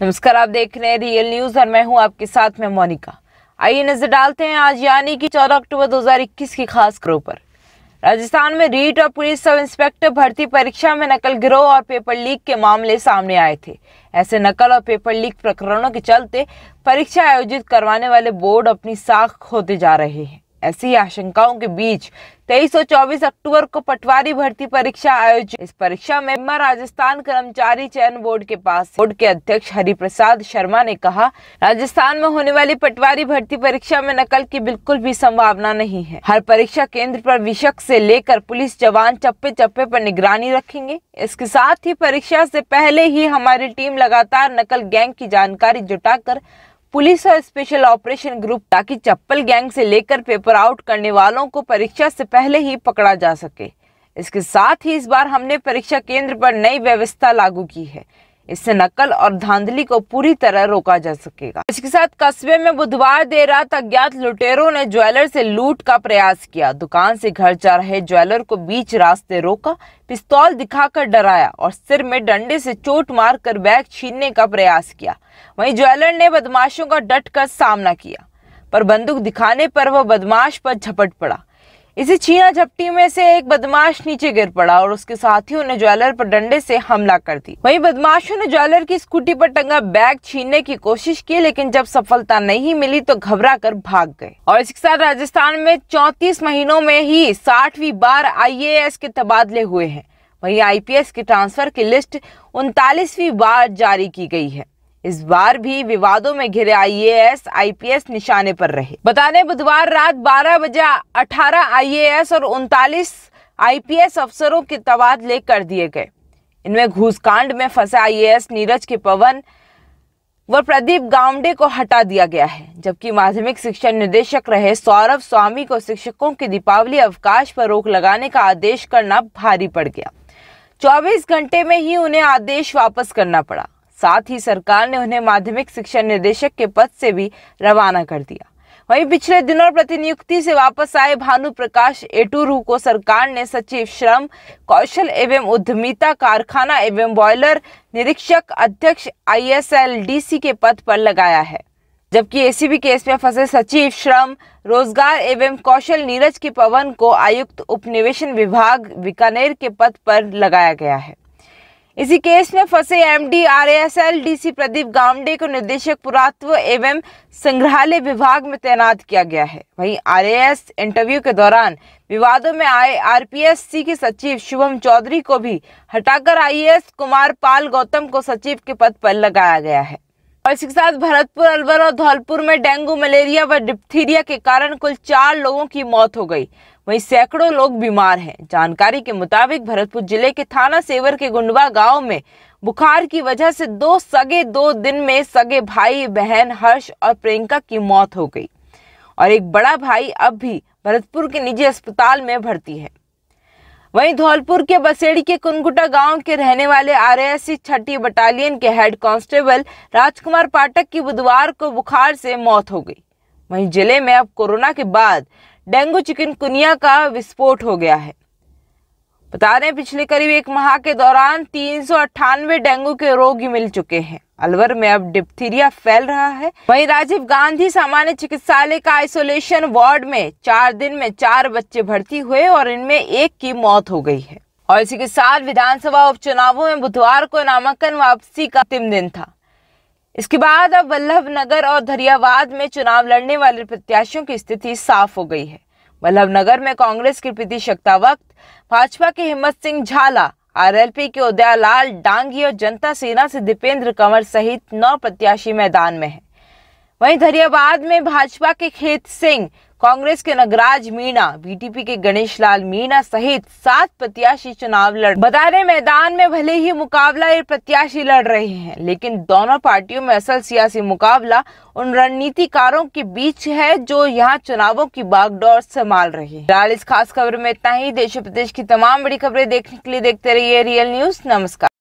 नमस्कार, आप देख रहे हैं रियल न्यूज़ और मैं हूँ आपके साथ में मोनिका। आइए नज़र डालते हैं आज यानी कि 14 अक्टूबर 2021 की खास खबरों पर। राजस्थान में रीट और पुलिस सब इंस्पेक्टर भर्ती परीक्षा में नकल गिरोह और पेपर लीक के मामले सामने आए थे। ऐसे नकल और पेपर लीक प्रकरणों के चलते परीक्षा आयोजित करवाने वाले बोर्ड अपनी साख खोते जा रहे हैं। ऐसी आशंकाओं के बीच तेईस और चौबीस अक्टूबर को पटवारी भर्ती परीक्षा आयोजित। इस परीक्षा में राजस्थान कर्मचारी चयन बोर्ड के पास बोर्ड के अध्यक्ष हरिप्रसाद शर्मा ने कहा, राजस्थान में होने वाली पटवारी भर्ती परीक्षा में नकल की बिल्कुल भी संभावना नहीं है। हर परीक्षा केंद्र पर विषक से लेकर पुलिस जवान चप्पे चप्पे पर निगरानी रखेंगे। इसके साथ ही परीक्षा से पहले ही हमारी टीम लगातार नकल गैंग की जानकारी जुटाकर पुलिस और स्पेशल ऑपरेशन ग्रुप ताकि चप्पल गैंग से लेकर पेपर आउट करने वालों को परीक्षा से पहले ही पकड़ा जा सके। इसके साथ ही इस बार हमने परीक्षा केंद्र पर नई व्यवस्था लागू की है। इससे नकल और धांधली को पूरी तरह रोका जा सकेगा। इसके साथ कस्बे में बुधवार देर रात अज्ञात लुटेरों ने ज्वेलर से लूट का प्रयास किया। दुकान से घर जा रहे ज्वेलर को बीच रास्ते रोका, पिस्तौल दिखाकर डराया और सिर में डंडे से चोट मारकर बैग छीनने का प्रयास किया। वहीं ज्वेलर ने बदमाशों का डट कर सामना किया, पर बंदूक दिखाने पर वह बदमाश पर झपट पड़ा। इसी छीना झपटी में से एक बदमाश नीचे गिर पड़ा और उसके साथियों ने ज्वेलर पर डंडे से हमला कर दी। वहीं बदमाशों ने ज्वेलर की स्कूटी पर टंगा बैग छीनने की कोशिश की, लेकिन जब सफलता नहीं मिली तो घबरा कर भाग गए। और इसके साथ राजस्थान में चौतीस महीनों में ही साठवीं बार आईएएस के तबादले हुए हैं। वही आईपीएस के ट्रांसफ़र की लिस्ट उनतालीसवीं बार जारी की गई है। इस बार भी विवादों में घिरे आईएएस, आईपीएस निशाने पर रहे। बताने बुधवार रात 12 बजे 18 आईएएस और उनतालीस आईपीएस अफसरों के तबादले कर दिए गए। इनमें घूसकांड में फंसे आईएएस नीरज के पवन व प्रदीप गावडे को हटा दिया गया है, जबकि माध्यमिक शिक्षा निदेशक रहे सौरभ स्वामी को शिक्षकों के दीपावली अवकाश पर रोक लगाने का आदेश करना भारी पड़ गया। 24 घंटे में ही उन्हें आदेश वापस करना पड़ा। साथ ही सरकार ने उन्हें माध्यमिक शिक्षा निदेशक के पद से भी रवाना कर दिया। वहीं पिछले दिनों प्रतिनियुक्ति से वापस आए भानु प्रकाश एटूरू को सरकार ने सचिव श्रम, कौशल एवं उद्यमिता कारखाना एवं बॉयलर निरीक्षक अध्यक्ष आईएसएलडीसी के पद पर लगाया है। जबकि एसीबी केस में फंसे सचिव श्रम, रोज़गार एवं कौशल नीरज के पवन को आयुक्त उपनिवेशन विभाग बीकानेर के पद पर लगाया गया है। इसी केस में फंसे MD RSL DC Pradeep Gamde को निदेशक पुरातत्व एवं संग्रहालय विभाग में तैनात किया गया है। वहीं आरएएस इंटरव्यू के दौरान विवादों में आए आरपीएससी के सचिव शुभम चौधरी को भी हटाकर आईएएस कुमार पाल गौतम को सचिव के पद पर लगाया गया है। और इसके साथ भरतपुर, अलवर और धौलपुर में डेंगू, मलेरिया व डिप्थीरिया के कारण कुल चार लोगों की मौत हो गई। वहीं सैकड़ों लोग बीमार हैं। जानकारी के मुताबिक भरतपुर ज़िले के थाना सेवर के गुंडवा गाँव में बुखार की वजह से दो सगे दो दिन में सगे भाई, बहन, हर्ष और प्रियंका की मौत हो गई। और एक बड़ा भाई अब भी भरतपुर के निजी अस्पताल में भर्ती है। वहीं धौलपुर के बसेड़ी के कुनगुटा गाँव के रहने वाले आरएससी छठी बटालियन के हेड कांस्टेबल राजकुमार पाठक की बुधवार को बुखार से मौत हो गई। वहीं ज़िले में अब कोरोना के बाद डेंगू चिकनकुनिया का विस्फोट हो गया है। बता दें, पिछले करीब एक माह के दौरान तीन सौ अट्ठानवे डेंगू के रोगी मिल चुके हैं। अलवर में अब डिप्थीरिया फैल रहा है। वहीं राजीव गांधी सामान्य चिकित्सालय का आइसोलेशन वार्ड में चार दिन में चार बच्चे भर्ती हुए और इनमें एक की मौत हो गई है। और इसी के साथ विधानसभा उपचुनावों में बुधवार को नामांकन वापसी का अंतिम दिन था। इसके बाद अब वल्लभ नगर और धरियावाद में चुनाव लड़ने वाले प्रत्याशियों की स्थिति साफ़ हो गई है। वल्लभ नगर में कांग्रेस की प्रीति शक्तावक्त भाजपा के हिम्मत सिंह झाला, आरएलपी के उदयालाल डांगी और जनता सेना से दीपेंद्र कंवर सहित नौ प्रत्याशी मैदान में हैं। वहीं धरियाबाद में भाजपा के खेत सिंह कांग्रेस के नगराज मीणा, बीटीपी के गणेश लाल मीणा सहित सात प्रत्याशी चुनाव लड़ बता रहे मैदान में भले ही मुकाबला ये प्रत्याशी लड़ रहे हैं, लेकिन दोनों पार्टियों में असल सियासी मुकाबला उन रणनीतिकारों के बीच है जो यहाँ चुनावों की बागडोर संभाल रहे हैं। इस खास खबर में इतना ही। देश प्रदेश की तमाम बड़ी खबरें देखने के लिए देखते रहिए रियल न्यूज़। नमस्कार।